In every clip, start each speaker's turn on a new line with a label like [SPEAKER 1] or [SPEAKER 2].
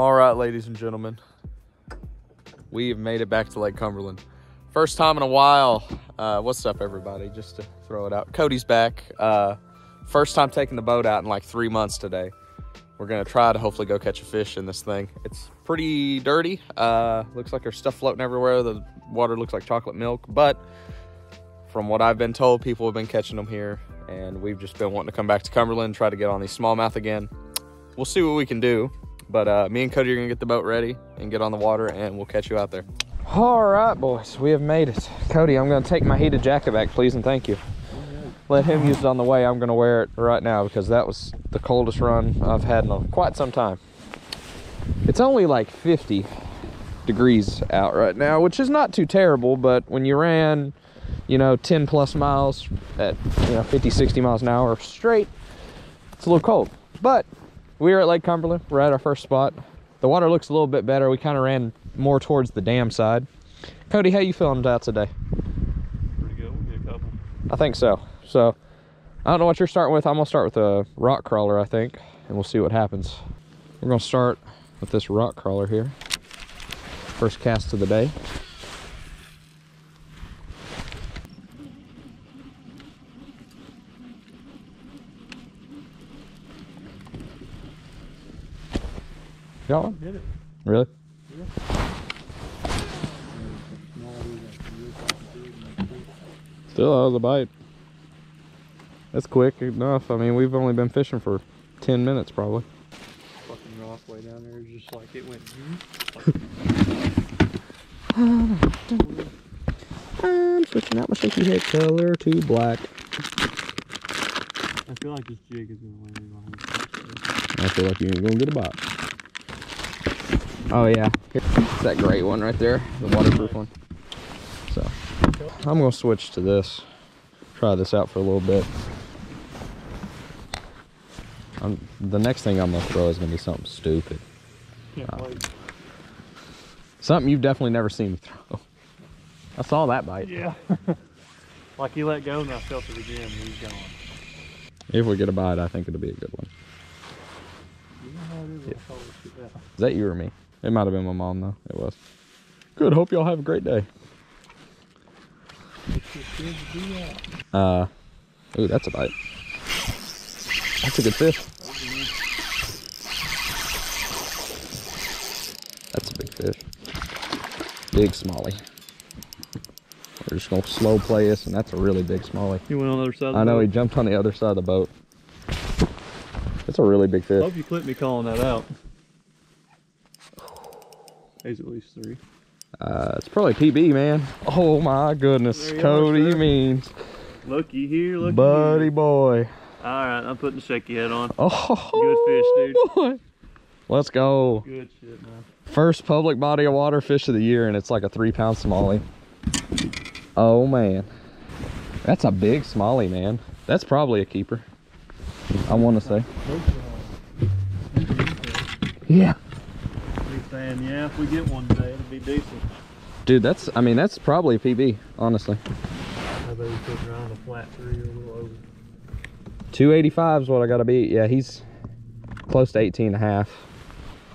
[SPEAKER 1] All right, ladies and gentlemen, we have made it back to Lake Cumberland. First time in a while. Uh, what's up, everybody? Just to throw it out. Cody's back. Uh, first time taking the boat out in like three months today. We're gonna try to hopefully go catch a fish in this thing. It's pretty dirty. Uh, looks like there's stuff floating everywhere. The water looks like chocolate milk, but from what I've been told, people have been catching them here, and we've just been wanting to come back to Cumberland, try to get on these smallmouth again. We'll see what we can do, but uh, me and Cody are gonna get the boat ready and get on the water, and we'll catch you out there. All right, boys, we have made it. Cody, I'm gonna take my heated jacket back, please, and thank you. Let him use it on the way. I'm gonna wear it right now because that was the coldest run I've had in a, quite some time. It's only like 50 degrees out right now, which is not too terrible, but when you ran, you know, 10 plus miles at, you know, 50, 60 miles an hour straight, it's a little cold. But we are at Lake Cumberland. We're at our first spot. The water looks a little bit better. We kind of ran more towards the dam side. Cody, how you feeling out today?
[SPEAKER 2] Pretty good. We'll get a couple.
[SPEAKER 1] I think so. So I don't know what you're starting with. I'm gonna start with a rock crawler, I think, and we'll see what happens. We're gonna start with this rock crawler here. First cast of the day. Got one?
[SPEAKER 2] Hit it.
[SPEAKER 1] Really? Still, that was a bite. That's quick enough. I mean, we've only been fishing for 10 minutes probably.
[SPEAKER 2] Fucking rock way down there just like it went. Hmm?
[SPEAKER 1] I'm switching out my shaky head color to black.
[SPEAKER 2] I feel like this jig is gonna land behind.
[SPEAKER 1] I feel like you ain't gonna get a bite. Oh yeah, it's that gray one right there, the waterproof one. So, I'm gonna switch to this. Try this out for a little bit. I'm, the next thing I'm gonna throw is gonna be something stupid.
[SPEAKER 2] Can't. Uh,
[SPEAKER 1] something you've definitely never seen me throw. I saw that bite.
[SPEAKER 2] Yeah. like he let go and I felt it again. and He's gone.
[SPEAKER 1] If we get a bite, I think it'll be a good one.
[SPEAKER 2] You know how it is.
[SPEAKER 1] Yeah.
[SPEAKER 2] I'll call this.
[SPEAKER 1] Is that you or me? It might have been my mom though. It was. Good. Hope y'all have a great day.
[SPEAKER 2] It's just good to do that.
[SPEAKER 1] Uh, ooh, that's a bite. That's a good fish. That's a big fish. Big smallie. We're just gonna slow play this, and that's a really big smallie.
[SPEAKER 2] He went on the other side. Of the
[SPEAKER 1] I know he jumped on the other side of the boat. It's a really big fish.
[SPEAKER 2] Hope you clip me calling that out. He's at least three.
[SPEAKER 1] Uh, it's probably PB, man. Oh my goodness,
[SPEAKER 2] There you are,
[SPEAKER 1] Cody
[SPEAKER 2] sir.
[SPEAKER 1] means
[SPEAKER 2] Looky here, looky
[SPEAKER 1] buddy
[SPEAKER 2] here.
[SPEAKER 1] boy.
[SPEAKER 2] All right, I'm putting the shaky head on.
[SPEAKER 1] Oh,
[SPEAKER 2] Good fish,
[SPEAKER 1] Boy. Let's go.
[SPEAKER 2] Good shit, man.
[SPEAKER 1] First public body of water fish of the year, and it's like a three pound smallie. Oh man, that's a big smallie, man. That's probably a keeper. I want to say. Yeah,
[SPEAKER 2] Saying, yeah, if we get one today, it'll be decent.
[SPEAKER 1] dude, that's. I mean, that's probably a PB, honestly.
[SPEAKER 2] I bet putting around a flat three or a little over.
[SPEAKER 1] 285 is what I got to beat. Yeah, he's close to 18 and a half.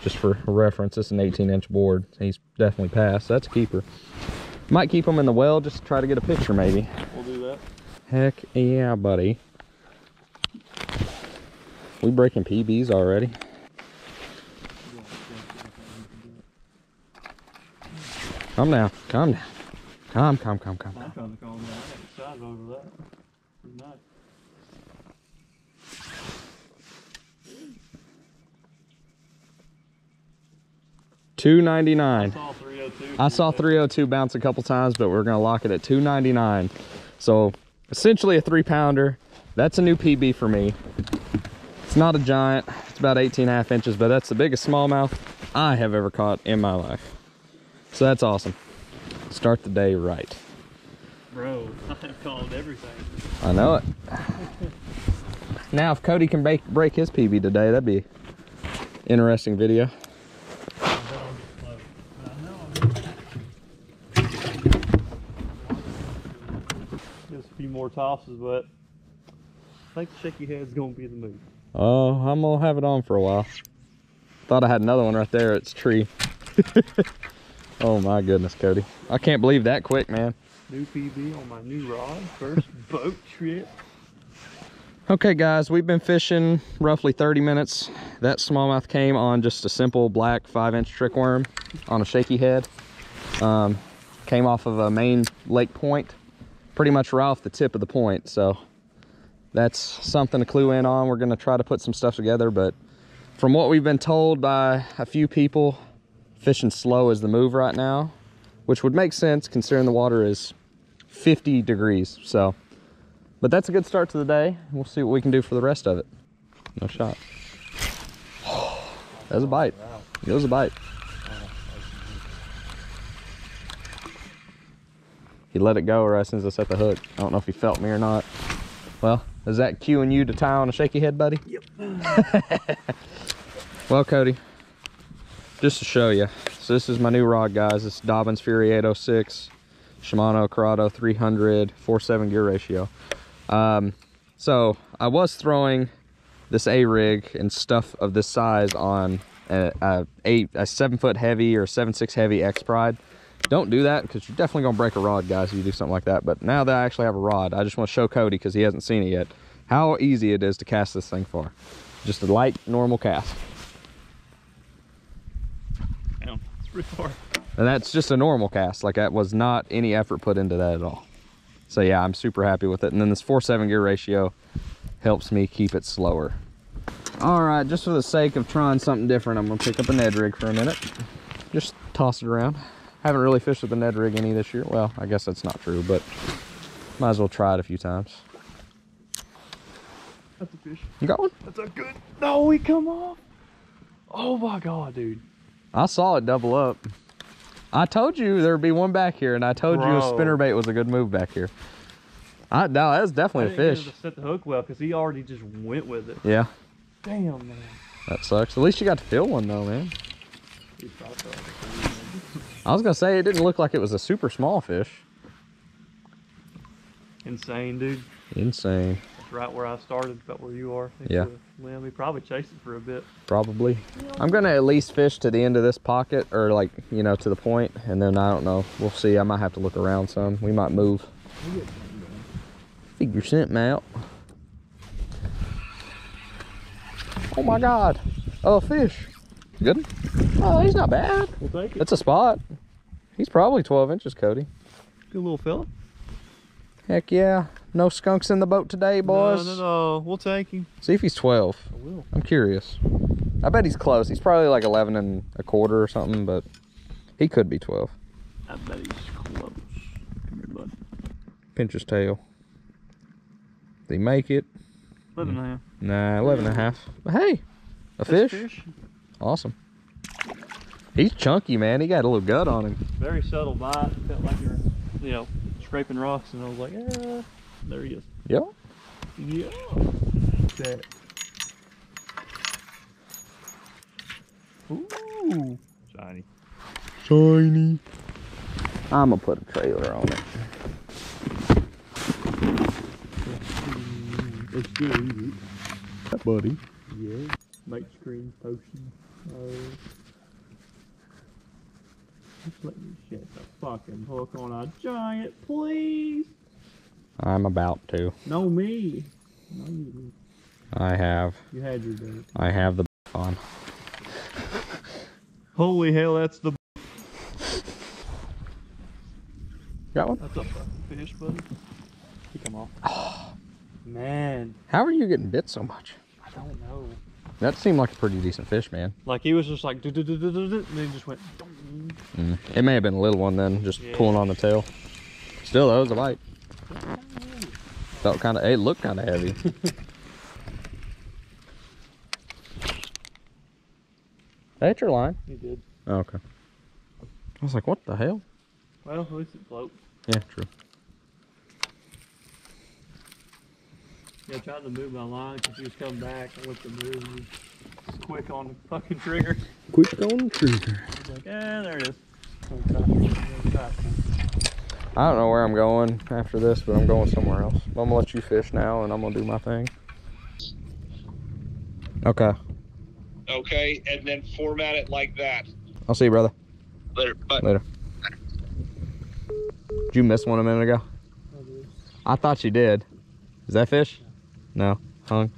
[SPEAKER 1] Just for reference, it's an 18 inch board. He's definitely passed. That's a keeper. Might keep him in the well just to try to get a picture, maybe.
[SPEAKER 2] We'll do that.
[SPEAKER 1] Heck yeah, buddy. We breaking PBs already. Calm down. Calm down. Calm, calm, calm, calm.
[SPEAKER 2] I'm trying to calm down. I excited over that. Pretty nice.
[SPEAKER 1] Two
[SPEAKER 2] I saw 302.
[SPEAKER 1] I saw 302 bounce a couple times, but we're gonna lock it at 299. So essentially a three pounder. That's a new PB for me. It's not a giant. It's about 18 and a half inches, but that's the biggest smallmouth I have ever caught in my life. So that's awesome. Start the day right.
[SPEAKER 2] Bro, I have called everything.
[SPEAKER 1] I know it. Now, if Cody can break break his PB today, that'd be interesting video.
[SPEAKER 2] I bet I'll get close. I know I'm Just a few more tosses, but I think the shaky head's gonna be the move.
[SPEAKER 1] Oh, I'm gonna have it on for a while. Thought I had another one right there. It's tree. oh my goodness, Cody. I can't believe that quick, man.
[SPEAKER 2] New PB on my new rod. First boat trip.
[SPEAKER 1] Okay guys, we've been fishing roughly 30 minutes. That smallmouth came on just a simple black five inch trick worm on a shaky head. Um, came off of a main lake point, pretty much right off the tip of the point. So that's something to clue in on. We're gonna try to put some stuff together, but from what we've been told by a few people, fishing slow is the move right now, which would make sense considering the water is 50 degrees. So but that's a good start to the day. We'll see what we can do for the rest of it. No shot. That was a bite. It was a bite. He let it go right as soon as I set the hook. I don't know if he felt me or not. Well, is that cueing you to tie on a shaky head, buddy?
[SPEAKER 2] Yep.
[SPEAKER 1] well, Cody, just to show you. So this is my new rod, guys. It's Dobyns Fury 806, Shimano Curado 300, 4-7 gear ratio. Um, so I was throwing this A-rig and stuff of this size on a, a, eight, a seven foot heavy or seven six heavy X Pride. Don't do that because you're definitely gonna break a rod, guys, if you do something like that. But now that I actually have a rod, I just want to show Cody because he hasn't seen it yet, how easy it is to cast this thing for. Just a light, normal cast.
[SPEAKER 2] Damn, it's pretty far.
[SPEAKER 1] And that's just a normal cast. Like that was not any effort put into that at all. So yeah, I'm super happy with it. And then this 4-7 gear ratio helps me keep it slower. All right, just for the sake of trying something different, I'm gonna pick up a Ned rig for a minute. Just toss it around. Haven't really fished with a Ned rig any this year. Well, I guess that's not true, but might as well try it a few times.
[SPEAKER 2] That's a fish.
[SPEAKER 1] You got one?
[SPEAKER 2] That's a good. No, we come off. Oh my god, dude.
[SPEAKER 1] I saw it double up. I told you there'd be one back here, and I told you a
[SPEAKER 2] Bro.
[SPEAKER 1] spinnerbait was a good move back here. I, no, that's definitely a fish.
[SPEAKER 2] set the hook well because he already just went with it.
[SPEAKER 1] Yeah,
[SPEAKER 2] Damn, man.
[SPEAKER 1] that sucks. At least you got to feel one though, man.
[SPEAKER 2] He thought that.
[SPEAKER 1] I was gonna say it didn't look like it was a super small fish.
[SPEAKER 2] Insane, dude.
[SPEAKER 1] Insane,
[SPEAKER 2] right where I started, about where you are.
[SPEAKER 1] Yeah.
[SPEAKER 2] to Limb. He probably chased it for a bit.
[SPEAKER 1] probably. I'm gonna at least fish to the end of this pocket, or like you know to the point, and then I don't know. We'll see. I might have to look around some. We might move. Figure something out. Oh my God! Oh, a fish. Good. Oh, he's not bad.
[SPEAKER 2] We'll take it.
[SPEAKER 1] That's a spot. He's probably 12 inches, Cody.
[SPEAKER 2] Good little fella.
[SPEAKER 1] Heck yeah. No skunks in the boat today, boys.
[SPEAKER 2] No, no, no. We'll take him.
[SPEAKER 1] See if he's 12.
[SPEAKER 2] I will.
[SPEAKER 1] I'm curious. I bet he's close. He's probably like 11 and a quarter or something, but he could be 12.
[SPEAKER 2] I bet he's close. Come here, bud.
[SPEAKER 1] Pinch his tail. Did he make it?
[SPEAKER 2] Eleven and a half.
[SPEAKER 1] Nah, 11 and a half. But hey, a
[SPEAKER 2] That's
[SPEAKER 1] fish. Awesome. He's chunky, man. He got a little gut on him.
[SPEAKER 2] Very subtle bite. Felt like you're, you know, scraping rocks, and I was like, yeah. There he is.
[SPEAKER 1] Yep.
[SPEAKER 2] Yeah. That. Ooh. Shiny.
[SPEAKER 1] Shiny. I'm gonna put a trailer on it.
[SPEAKER 2] It's good.
[SPEAKER 1] That buddy.
[SPEAKER 2] Yeah. Make screen potion. Oh. Just let me set the fucking hook on a giant, please.
[SPEAKER 1] I'm about to.
[SPEAKER 2] No me. No you.
[SPEAKER 1] I have.
[SPEAKER 2] You had your day.
[SPEAKER 1] I have the on.
[SPEAKER 2] Holy hell, that's the.
[SPEAKER 1] Got one?
[SPEAKER 2] That's a fish, buddy. He come off. Man,
[SPEAKER 1] How are you getting bit so much?
[SPEAKER 2] I don't know.
[SPEAKER 1] That seemed like a pretty decent fish, man.
[SPEAKER 2] Like he was just like, and then he just went.
[SPEAKER 1] Mm. It may have been a little one then, just
[SPEAKER 2] Yeah.
[SPEAKER 1] pulling on the tail. Still, that was a bite. Felt kind of, it looked kind of heavy. That your line?
[SPEAKER 2] He did.
[SPEAKER 1] Oh, okay. I was like, what the hell?
[SPEAKER 2] Well, at least it floats.
[SPEAKER 1] Yeah, true.
[SPEAKER 2] Yeah, tried to move my line because he was coming back. I went to move. and he was quick on the fucking trigger.
[SPEAKER 1] Quick on the trigger.
[SPEAKER 2] I was like, eh, there it is.
[SPEAKER 1] I don't know where I'm going after this, but I'm going somewhere else. I'm gonna let you fish now, and I'm gonna do my thing. Okay.
[SPEAKER 3] okay, and then format it like that.
[SPEAKER 1] I'll see you, brother.
[SPEAKER 3] Later. Bye.
[SPEAKER 1] Later. Did you miss one a minute ago? I thought you did. Is that fish? No. Hung.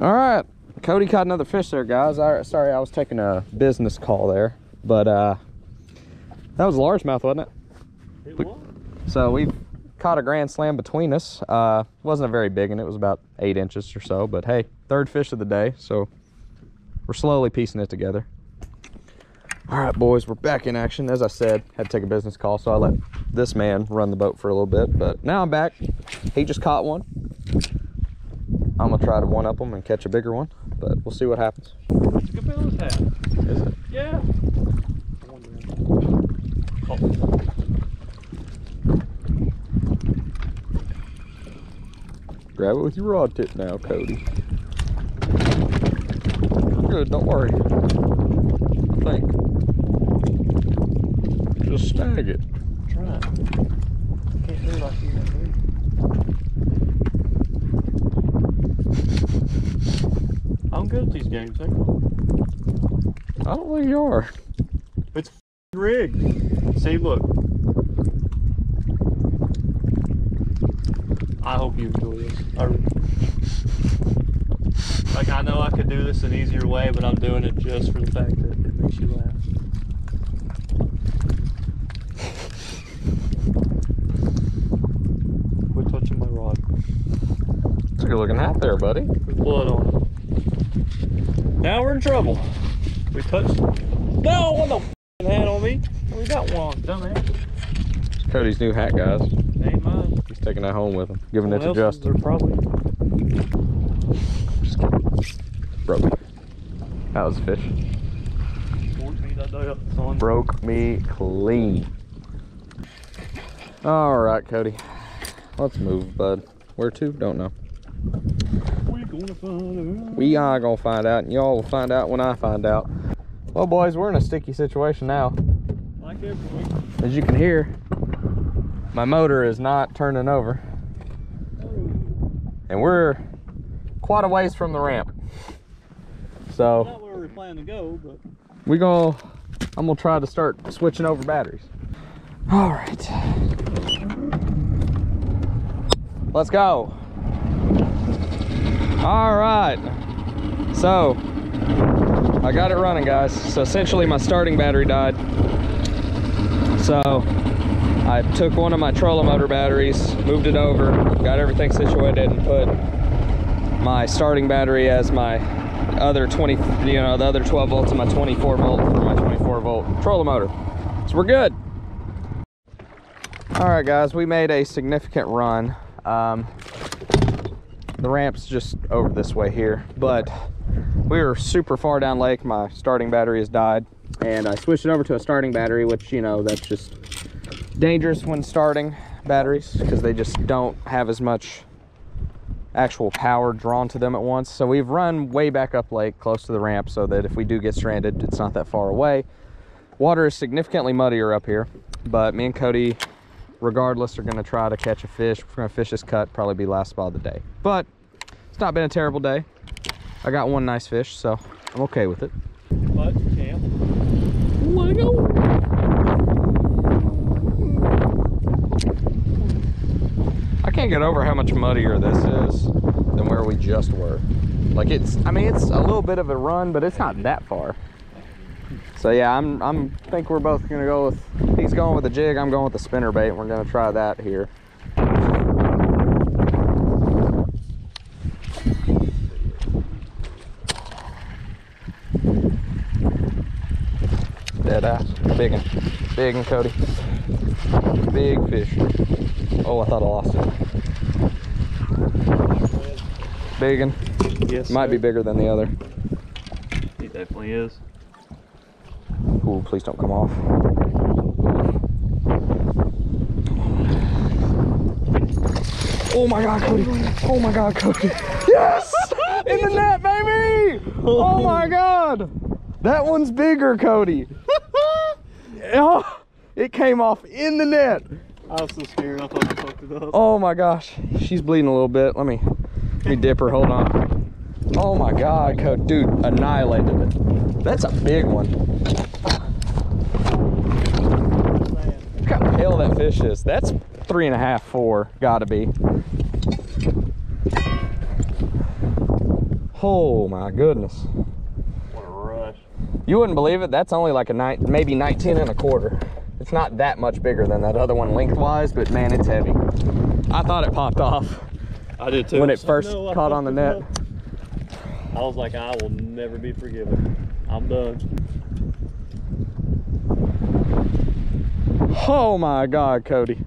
[SPEAKER 1] All right. Cody caught another fish there, guys. I, sorry, I was taking a business call there. But uh, that was a largemouth, wasn't it?
[SPEAKER 2] It was.
[SPEAKER 1] So we caught a grand slam between us. Uh, wasn't a very big one. It was about eight inches or so. But hey, third fish of the day. So we're slowly piecing it together. All right, boys, we're back in action. As I said, had to take a business call, so I let this man run the boat for a little bit. But now I'm back. He just caught one. I'm gonna try to one up him and catch a bigger one, but we'll see what happens.
[SPEAKER 2] It's a Cabela's hat.
[SPEAKER 1] Is it?
[SPEAKER 2] Yeah. I wonder. Oh,
[SPEAKER 1] Grab it with your rod tip now, Cody. Good, don't worry. I think. Just snag it.
[SPEAKER 2] try it. Can't do like you. I'm good at these games. ain't I?
[SPEAKER 1] I don't think you are.
[SPEAKER 2] It's rigged. See, look. I hope you enjoy this. I like, I know I could do this an easier way, but I'm doing it just for the fact that it makes you laugh. Quit touching my rod.
[SPEAKER 1] It's a good looking hat there, buddy.
[SPEAKER 2] With blood on it. Now we're in trouble. We touched. No, what the f***ing hat on me? We got one, dumbass.
[SPEAKER 1] It's Cody's new hat, guys.
[SPEAKER 2] Ain't mine.
[SPEAKER 1] He's taking that home with him, giving it to Justin.
[SPEAKER 2] They're probably.
[SPEAKER 1] Just kidding. Broke me. That was a fish.
[SPEAKER 2] Me.
[SPEAKER 1] Broke me clean. All right, Cody. Let's move, bud. Where to? Don't know.
[SPEAKER 2] We gonna find out.
[SPEAKER 1] We are gonna find out, and y'all will find out when I find out. Well, boys, we're in a sticky situation now.
[SPEAKER 2] Like every week.
[SPEAKER 1] As you can hear, my motor is not turning over, and we're quite a ways from the ramp. So
[SPEAKER 2] Not where we plan to go, but
[SPEAKER 1] we go. I'm gonna try to start switching over batteries. All right, let's go. All right, so I got it running, guys. So essentially, my starting battery died. So I took one of my trolling motor batteries, moved it over, got everything situated, and put my starting battery as my other 20, you know, the other 12 volts and my 24 volt for my 24 volt trolling motor. So we're good. All right, guys, we made a significant run. Um, the ramp's just over this way here, but we were super far down lake. My starting battery has died, and I switched it over to a starting battery, which you know that's just dangerous when starting batteries because they just don't have as much actual power drawn to them at once. So we've run way back up lake close to the ramp so that if we do get stranded, it's not that far away. Water is significantly muddier up here, but me and Cody, regardless, are gonna try to catch a fish. We're gonna fish this cut, probably be last spot of the day. But it's not been a terrible day. I got one nice fish, so I'm okay with it.
[SPEAKER 2] but camp.
[SPEAKER 1] Wanna go? I can't get over how much muddier this is than where we just were. Like it's, I mean, it's a little bit of a run, but it's not that far. So yeah, I'm, I'm think we're both gonna go with. He's going with the jig. I'm going with the spinner bait. and We're gonna try that here. Dead ass. Big one. Big one, Cody. Big fish. Oh, I thought I lost it. Big one.
[SPEAKER 2] Yes.
[SPEAKER 1] Might be bigger than the other.
[SPEAKER 2] He definitely is.
[SPEAKER 1] Ooh, please don't come off. Oh my god, Cody. Oh my god, Cody. Yes! In the net, baby! Oh my god. That one's bigger, Cody. Oh, it came off in the net.
[SPEAKER 2] I was so scared. I thought I fucked it up.
[SPEAKER 1] Oh my gosh. She's bleeding a little bit. Let me let me dip her. Hold on. Oh my God, dude, annihilated it. That's a big one. Look how pale that fish is. That's three and a half, four, gotta be. Oh my goodness.
[SPEAKER 2] What a rush.
[SPEAKER 1] You wouldn't believe it. That's only like a nine, maybe 19 and a quarter. It's not that much bigger than that other one lengthwise, but man, it's heavy. I thought it popped off
[SPEAKER 2] I did too.
[SPEAKER 1] when it first
[SPEAKER 2] no,
[SPEAKER 1] caught on the net.
[SPEAKER 2] up. I was like, I will never be forgiven. I'm done.
[SPEAKER 1] Oh my God, Cody.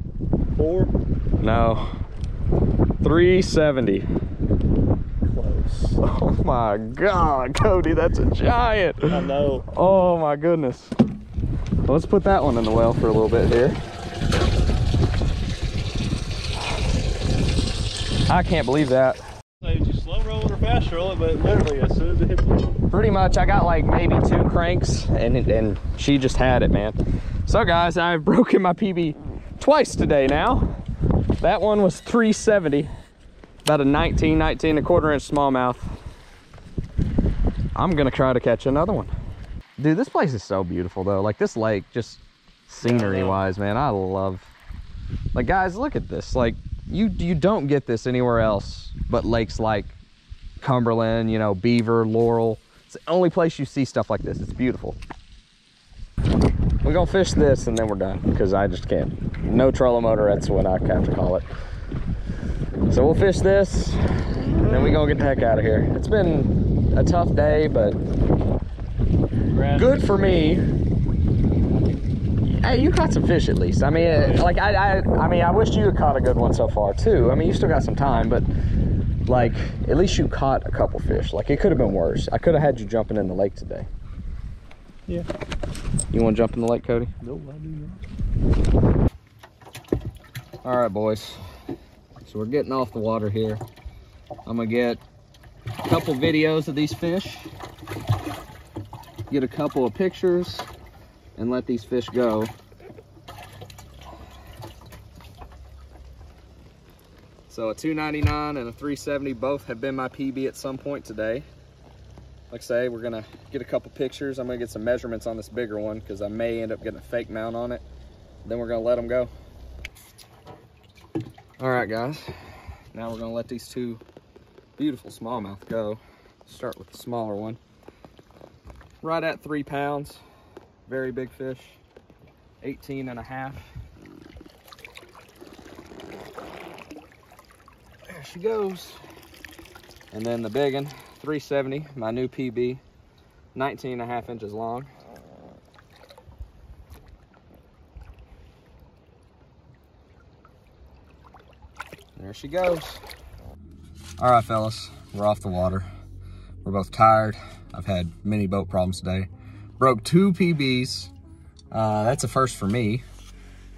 [SPEAKER 2] Four.
[SPEAKER 1] No. 370.
[SPEAKER 2] Close.
[SPEAKER 1] Oh my God, Cody, that's a giant.
[SPEAKER 2] I know.
[SPEAKER 1] Oh my goodness. Let's put that one in the well for a little bit here. I can't believe that.
[SPEAKER 2] So you just slow rolling or fast rolling, but literally as soon as it hits the
[SPEAKER 1] Pretty much, I got like maybe two cranks, and and she just had it, man. So guys, I've broken my PB twice today now. That one was 370, about a 19, 19 a quarter inch smallmouth. I'm gonna try to catch another one. Dude, this place is so beautiful though. Like this lake, just scenery wise, man, I love. Like guys, look at this. Like you you don't get this anywhere else but lakes like Cumberland, you know, Beaver, Laurel. It's the only place you see stuff like this. It's beautiful. We're gonna fish this and then we're done because I just can't. No trolling motor, that's what I have to call it. So we'll fish this and then we gonna get the heck out of here. It's been a tough day, but good for me. Hey, you caught some fish at least. I mean, uh, like I, I, I mean, I wish you had caught a good one so far too. I mean, you still got some time, but like at least you caught a couple fish. Like it could have been worse. I could have had you jumping in the lake today.
[SPEAKER 2] Yeah.
[SPEAKER 1] You want to jump in the lake, Cody?
[SPEAKER 2] No, I do not.
[SPEAKER 1] All right, boys. So we're getting off the water here. I'm gonna get a couple videos of these fish, get a couple of pictures, and let these fish go. So a 299 and a 370 both have been my PB at some point today. Like I say, we're gonna get a couple pictures. I'm gonna get some measurements on this bigger one because I may end up getting a fake mount on it. Then we're gonna let them go. All right, guys. Now we're gonna let these two beautiful smallmouth go. Start with the smaller one. Right at three pounds. Very big fish. 18 and a half. She goes. And then the big one, 370, my new PB, 19 and a half inches long. There she goes. All right, fellas, we're off the water. We're both tired. I've had many boat problems today. Broke two PBs. Uh, that's a first for me.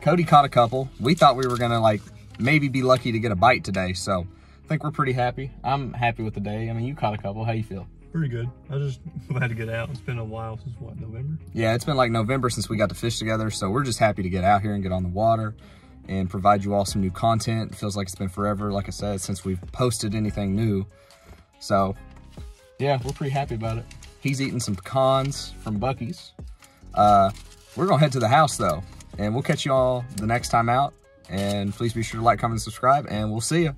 [SPEAKER 1] Cody caught a couple. We thought we were gonna like maybe be lucky to get a bite today, so I think we're pretty happy. I'm happy with the day. I mean, you caught a couple. How you feel?
[SPEAKER 2] Pretty good. I just glad to get out. It's been a while since what, November?
[SPEAKER 1] Yeah, it's been like November since we got to fish together, so we're just happy to get out here and get on the water and provide you all some new content. It feels like it's been forever, like I said, since we've posted anything new. So, yeah, we're pretty happy about it. He's eating some pecans from Buc-ee's. Uh, we're gonna head to the house though, and we'll catch you all the next time out. And please be sure to like, comment, and subscribe, and we'll see you.